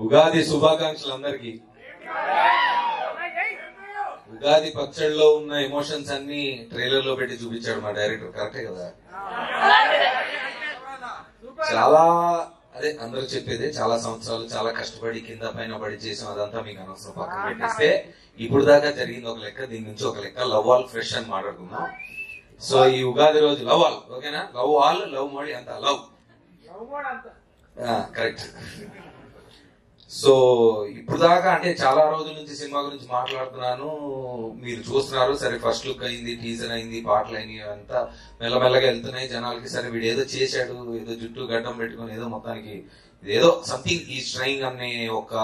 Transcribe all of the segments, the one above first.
ఉగాది శుభాకాంక్షలు అందరికి. ఉగాది పచ్చడిలో ఉన్న ఎమోషన్స్ అన్ని ట్రైలర్లో పెట్టి చూపించాడు మా డైరెక్టర్. కరెక్టే కదా? చాలా అదే అందరూ చెప్పేది చాలా సంవత్సరాలు చాలా కష్టపడి కింద పైన పడి చేసాం అదంతా మీకు అనవసరం పక్కన పెట్టేస్తే ఇప్పుడు దాకా జరిగింది ఒక లెక్క దీని నుంచి ఒక లెక్క లవ్ ఆల్ ఫ్రెష్ అని మాట్లాడుకుందాం. సో ఈ ఉగాది రోజు లవ్ ఆల్ ఓకేనా? లవ్ ఆల్ లవ్ మోడి అంత లవ్. కరెక్ట్. సో ఇప్పుడు దాకా అంటే చాలా రోజుల నుంచి సినిమా గురించి మాట్లాడుతున్నాను. మీరు చూస్తున్నారు సరే ఫస్ట్ లుక్ అయింది టీజర్ అయింది పాటలు అయినాయి అంతా మెల్లమెల్లగా వెళ్తున్నాయి. జనాలకి సరే వీడు ఏదో చేశాడు ఏదో జుట్టు గడ్డం పెట్టుకుని ఏదో మొత్తానికి ఏదో సంథింగ్ ఈ స్ట్రైంగ్ అనే ఒక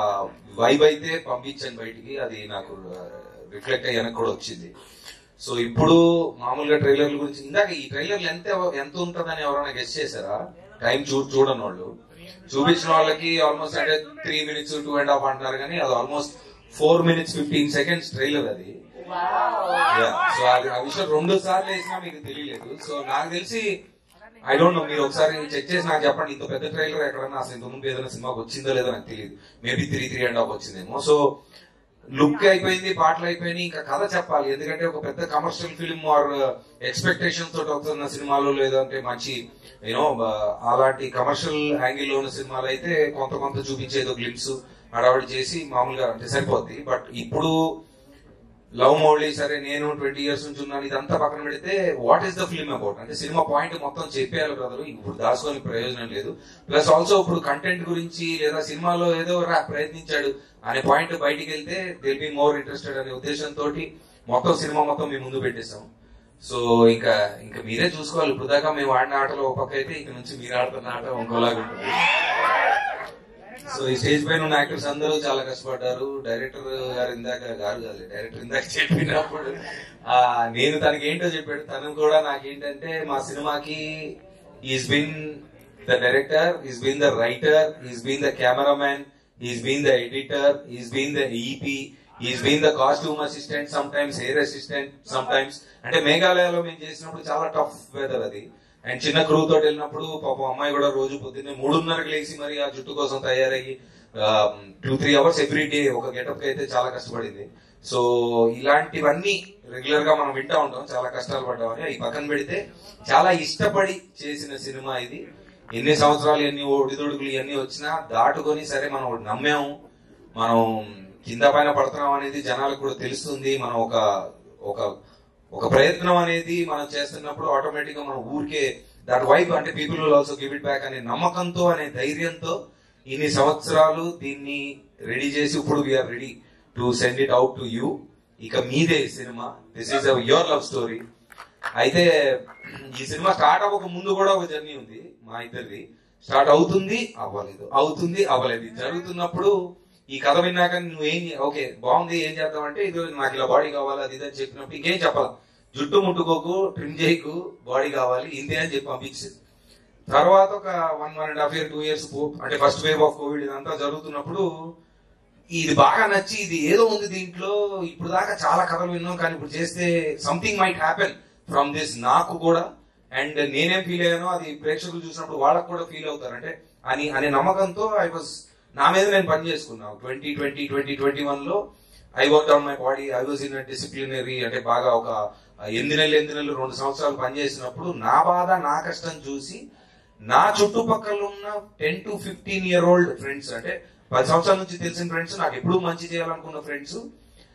వైబ్ అయితే పంపించాను బయటికి. అది నాకు రిఫ్లెక్ట్ అయ్యానికి కూడా వచ్చింది. సో ఇప్పుడు మామూలుగా ట్రైలర్ల గురించి ఇందాక ఈ ట్రైలర్లు ఎంత ఎంత ఉంటుందని ఎవరైనా గెస్ట్ చేశారా? టైం చూ చూడని వాళ్ళు చూపించిన వాళ్ళకి ఆల్మోస్ట్ అంటే three minutes two and half అంటున్నారు కానీ అది almost four minutes fifteen seconds trailer అది. సో అది ఆ విషయం రెండు సార్లు వేసినా మీకు తెలియలేదు. సో నాకు తెలిసి ఐ డోంట్ నో మీరు ఒకసారి చెక్ చేసి నాకు చెప్పండి ఇంత పెద్ద ట్రైలర్ ఎక్కడన్నా అసలు ఇంత ముందు ఏదైనా సినిమాకి వచ్చిందో లేదో నాకు తెలియదు. Maybe three three and half వచ్చిందేమో. సో లుక్ అయిపోయింది పాటలు అయిపోయినాయి ఇంకా కథ చెప్పాలి. ఎందుకంటే ఒక పెద్ద కమర్షియల్ ఫిల్మ్ ఆర్ ఎక్స్పెక్టేషన్ తోటి వస్తున్న సినిమాలు లేదంటే మంచి యూనో అలాంటి కమర్షియల్ యాంగిల్లో ఉన్న సినిమాలు అయితే కొంత కొంత చూపించేదో గ్లిమ్స్ హడావడి చేసి మామూలుగా అంటే సరిపోద్ది. బట్ ఇప్పుడు లవ్ మౌళి సరే నేను ట్వంటీ ఇయర్స్ నుంచి ఉన్నాను ఇదంతా పక్కన పెడితే what is the film about అంటే సినిమా పాయింట్ మొత్తం చెప్పేయాలి బ్రదర్ ఇప్పుడు దాచుకొని ప్రయోజనం లేదు. ప్లస్ ఆల్సో ఇప్పుడు కంటెంట్ గురించి లేదా సినిమాలో ఏదో రా ప్రయత్నించాడు అనే పాయింట్ బయటికి వెళ్తే దిల్ బి మోర్ ఇంట్రెస్టెడ్ అనే ఉద్దేశంతో మొత్తం సినిమా మొత్తం మేము ముందు పెట్టేస్తాం సో ఇంకా ఇంకా మీరే చూసుకోవాలి. ఇప్పుడు దాకా మేము ఆడిన ఆటలో ఒక పక్క అయితే ఇక నుంచి మీరు ఆడుతున్న ఆట ఇంకోలాగా ఉంటుంది. సో ఈ స్టేజ్ పైన ఉన్న యాక్టర్స్ అందరూ చాలా కష్టపడ్డారు. డైరెక్టర్ గారు ఇందాక గారు కాదు డైరెక్టర్ ఇందాక చెప్పినప్పుడు ఆ నేను తనకి ఏంటో చెప్పాడు. తను కూడా నాకేంటంటే మా సినిమాకి is been the director is been the writer is been the cameraman is been the editor is been the EP is been the costume assistant sometimes hair assistant sometimes అంటే మేఘాలయలో మేము చేసినప్పుడు చాలా టఫ్ వెదర్ అది. And చిన్న crew తోటి వెళ్ళినప్పుడు పాపం అమ్మాయి కూడా రోజు పొద్దున్నే మూడున్నరకు లేచి మరి ఆ జుట్టు కోసం తయారయ్యి two three hours every day ఒక గెటప్ అయితే చాలా కష్టపడింది. సో ఇలాంటివన్నీ రెగ్యులర్గా మనం వింటా ఉంటాం. చాలా కష్టాలు పడ్డామని. అవి పక్కన పెడితే చాలా ఇష్టపడి చేసిన సినిమా ఇది. ఎన్ని సంవత్సరాలు ఎన్ని ఒడిదొడుకులు ఇవన్నీ వచ్చినా దాటుకొని సరే మనం నమ్మాము. మనం కింద పైన పడుతున్నాం అనేది జనాలకు కూడా తెలుస్తుంది. మనం ఒక ఒక ఒక ప్రయత్నం అనేది మనం చేస్తున్నప్పుడు ఆటోమేటిక్గా మనం ఊరికే దట్ వైఫ్ అంటే people will also give it back అనే నమ్మకంతో అనే ధైర్యంతో ఇన్ని సంవత్సరాలు దీన్ని రెడీ చేసి ఇప్పుడు we're ready to send it out to you ఇక మీదే ఈ cinema this is your love story అయితే ఈ సినిమా స్టార్ట్ అవ్వక ముందు కూడా ఒక జర్నీ ఉంది మా ఇద్దరిది. స్టార్ట్ అవుతుంది అవ్వలేదు. అవుతుంది అవ్వలేదు. ఇది జరుగుతున్నప్పుడు ఈ కథ విన్నాక నువ్వేం ఓకే బాగుంది ఏం చేద్దామంటే ఇది నాకు ఇలా బాడీ కావాలి అది ఇది అని చెప్పినప్పుడు ఇంకేం చెప్పాలి? జుట్టు ముట్టుకోకు ట్రిమ్ చేయకు బాడీ కావాలి ఇంతే అని చెప్పి పంపించింది. తర్వాత ఒక one one and half year two years అంటే ఫస్ట్ వేవ్ ఆఫ్ కోవిడ్ ఇదంతా జరుగుతున్నప్పుడు ఇది బాగా నచ్చి ఇది ఏదో ఉంది దీంట్లో ఇప్పుడు దాకా చాలా కథలు విన్నాం కానీ ఇప్పుడు చేస్తే something might happen from this నాకు కూడా. అండ్ నేనేం ఫీల్ అయ్యానో అది ప్రేక్షకులు చూసినప్పుడు వాళ్ళకు కూడా ఫీల్ అవుతారు. అంటే అని అనే నమ్మకంతో ఐ వాజ్ నా మీద నేను పని చేసుకున్నాను ట్వంటీ ట్వంటీ ట్వంటీ ట్వంటీ వన్లో I work on my body I was in disciplinary అంటే బాగా ఒక ఎనిమిది నెలలు ఎనిమిది నెలలు రెండు సంవత్సరాలు పనిచేసినప్పుడు నా బాధ నా కష్టం చూసి నా చుట్టుపక్కల ఉన్న ten to fifteen year old friends అంటే పది సంవత్సరాల నుంచి తెలిసిన ఫ్రెండ్స్ నాకు ఎప్పుడు మంచి చేయాలనుకున్న ఫ్రెండ్స్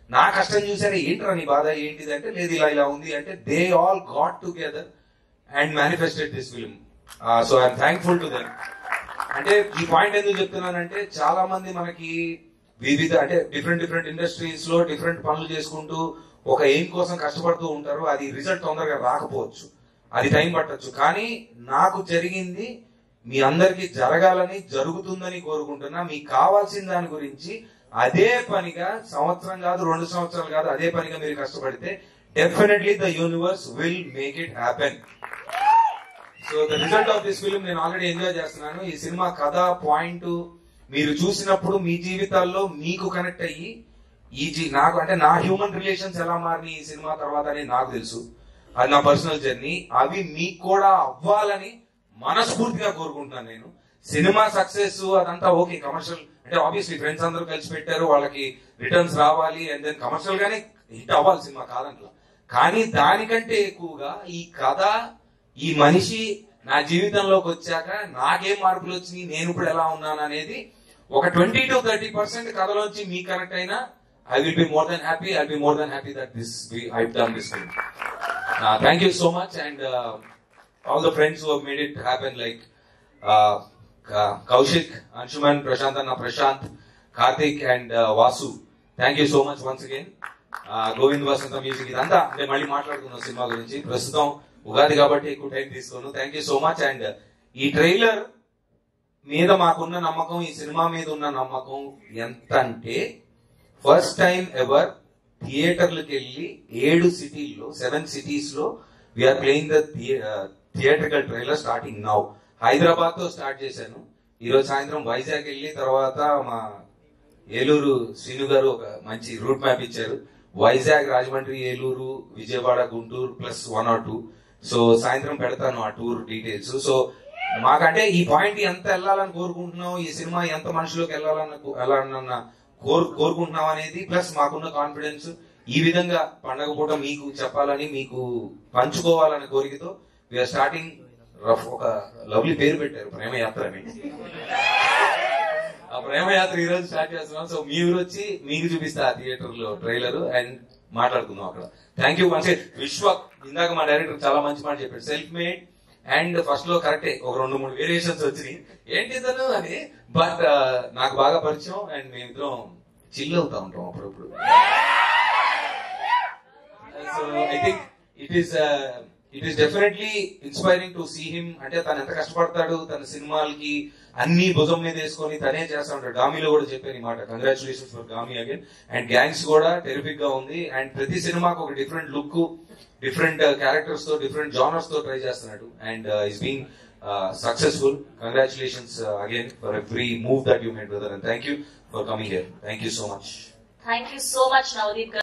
నా కష్టం చూసారా ఏంట్రా నీ బాధ ఏంటిది అంటే లేదు ఇలా ఇలా ఉంది అంటే they all got together and manifested this film so I'm thankful to them అంటే ఈ పాయింట్ ఎందుకు చెప్తున్నానంటే చాలా మంది మనకి వివిధ అంటే డిఫరెంట్ డిఫరెంట్ ఇండస్ట్రీస్లో డిఫరెంట్ పనులు చేసుకుంటూ ఒక ఎయిమ్ కోసం కష్టపడుతూ ఉంటారు. అది రిజల్ట్ తొందరగా రాకపోవచ్చు. అది టైం పట్టచ్చు. కానీ నాకు జరిగింది మీ అందరికీ జరగాలని జరుగుతుందని కోరుకుంటున్నా. మీకు కావాల్సిన దాని గురించి అదే పనిగా సంవత్సరం కాదు రెండు సంవత్సరాలు కాదు అదే పనిగా మీరు కష్టపడితే definitely the universe will make it happen so the result of this film నేను ఆల్రెడీ ఎంజాయ్ చేస్తున్నాను. ఈ సినిమా కథ పాయింట్ మీరు చూసినప్పుడు మీ జీవితాల్లో మీకు కనెక్ట్ అయ్యి ఈ జీ నాకు అంటే నా హ్యూమన్ రిలేషన్స్ ఎలా మారినాయి ఈ సినిమా తర్వాత అనేది నాకు తెలుసు. అది నా పర్సనల్ జర్నీ అవి మీకు కూడా అవ్వాలని మనస్ఫూర్తిగా కోరుకుంటున్నాను నేను. సినిమా సక్సెస్ అదంతా ఓకే కమర్షియల్ అంటే ఆబ్వియస్లీ ఫ్రెండ్స్ అందరూ కలిసి పెట్టారు వాళ్ళకి రిటర్న్స్ రావాలి అండ్ దెన్ కమర్షియల్ గానే హిట్ అవ్వాలి సినిమా కాదంట్లా. కానీ దానికంటే ఎక్కువగా ఈ కథ ఈ మనిషి నా జీవితంలోకి వచ్చాక నాకేం మార్పులు వచ్చినాయి నేను ఇప్పుడు ఎలా ఉన్నాను అనేది ఒక ట్వంటీ టు థర్టీ పర్సెంట్ కథలోంచి మీ కనెక్ట్ అయినా I will be more than happy I be more than happy that this I done this thank you so much and all the friends who made it happen like Kaushik Anshuman Prashanth అన్న Prashanth Karthik and Vasu thank you so much once again Govind Vasantha music ఇదంతా. మేము మళ్ళీ మాట్లాడుకున్నాం cinema గురించి. ప్రస్తుతం ఉగాది కాబట్టి ఎక్కువ time తీసుకోను. Thank you so much and ఈ ట్రైలర్ మీద మాకున్న నమ్మకం ఈ సినిమా మీద ఉన్న నమ్మకం ఎంత అంటే ఫస్ట్ టైం ఎవర్ థియేటర్లకు వెళ్ళి ఏడు సిటీల్లో సెవెన్ సిటీస్లో we're playing the theatrical trailer starting now హైదరాబాద్తో స్టార్ట్ చేశాను. ఈరోజు సాయంత్రం వైజాగ్ వెళ్ళి తర్వాత మా ఏలూరు శ్రీను గారు ఒక మంచి రూట్ మ్యాప్ ఇచ్చారు. Vizag Rajahmundry Eluru Vijayawada Guntur plus one or two. So సాయంత్రం పెడతాను ఆ టూర్ డీటెయిల్స్. సో మాకంటే ఈ పాయింట్ ఎంత వెళ్ళాలని కోరుకుంటున్నాం ఈ సినిమా ఎంత మనుషులకు వెళ్ళాలని వెళ్ళాలన్న కోరు కోరుకుంటున్నాం అనేది ప్లస్ మాకున్న కాన్ఫిడెన్స్ ఈ విధంగా పండగ పూట మీకు చెప్పాలని మీకు పంచుకోవాలనే కోరికతో వీఆర్ స్టార్టింగ్ రఫ్ ఒక లవ్లీ పేరు పెట్టారు ప్రేమయాత్ర అని ఆ ప్రేమయాత్ర ఈ రోజు స్టార్ట్ చేస్తున్నాం. సో మీరు వచ్చి మీకు చూపిస్తా ఆ థియేటర్లో ట్రైలర్ అండ్ మాట్లాడుకుందాం అక్కడ. థ్యాంక్ యూ మంచి విశ్వ ఇందాక మా డైరెక్టర్ చాలా మంచి మాట చెప్పాడు. సెల్ఫ్ మేడ్ అండ్ ఫస్ట్లో కరెక్టే ఒక రెండు మూడు వేరియేషన్స్ వచ్చినాయి. ఏంటి తను అని బట్ నాకు బాగా పరిచయం అండ్ మేమిద్దరం చిల్ అవుతా ఉంటాం అప్పుడప్పుడు. So I think it is it is definitely inspiring to see him అంటే తను ఎంత కష్టపడతాడు తన సినిమాలకి అన్ని భుజం మీద వేసుకొని తనే చేస్తా ఉంటాడు. గామిలో కూడా చెప్పాను ఈ మాట. Congratulations for Gaami again and gangs కూడా టెరిఫిక్గా ఉంది. అండ్ ప్రతి సినిమాకి ఒక డిఫరెంట్ లుక్ డిఫరెంట్ క్యారెక్టర్స్తో డిఫరెంట్ జానర్స్తో ట్రై చేస్తున్నాడు. And is being successful congratulations again for every move that you made brother and thank you for coming here thank you so much thank you so much Navdeep